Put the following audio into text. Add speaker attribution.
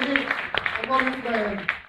Speaker 1: 이제 반갑습니다.